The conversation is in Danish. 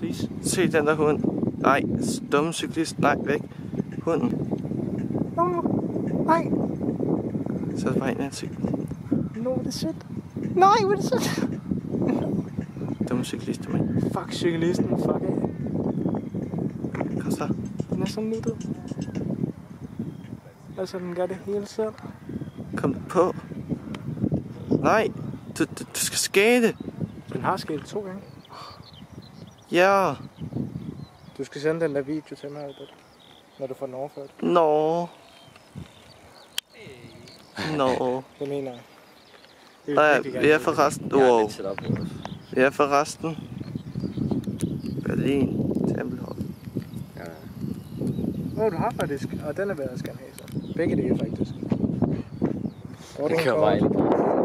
Please. Se den der hund. Nej, dumme cyklist. Nej, væk. Hunden. Nå, nej. Så er det bare en af cykel. Nå, det er sødt. Nej, hvor er det sødt. Dumme cyklist, mand. Fuck cyklisten, fuck af. Kom så. Den er så nuttet. Altså, den gør det hele selv. Kom på. Nej, du, du, du skal skate. Den har sket to gange. Ja. Du skal sende den der video til mig, Albert, når du får den overført. Nå. Nå. Det mener jeg. Det Nej, gerne vi er forresten... Jeg er Wow. Vi er forresten... Berlin. Tempelhof. Ja. Åh, oh, du har faktisk. Og den er værd at skal have, så. Begge dele, faktisk. Det kører bare ind